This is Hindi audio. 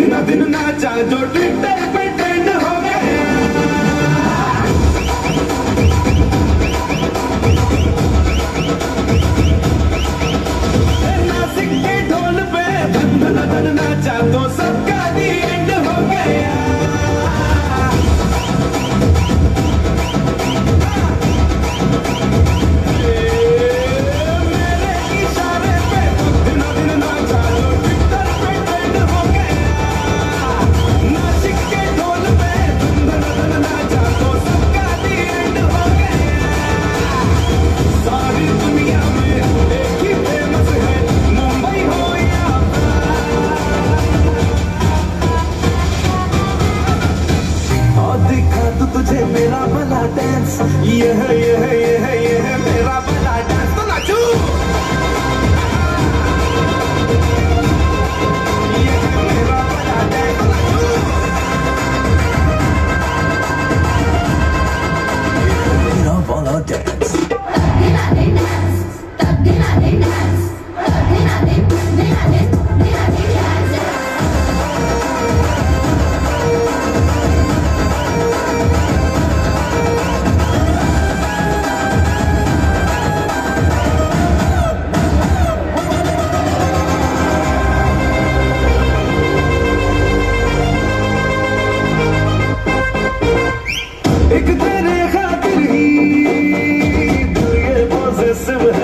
दिन दिन ना जा जो ticket la la dance, yeah, yeah, yeah. एक तेरे खातिर ही तू ये पॉजेसिव है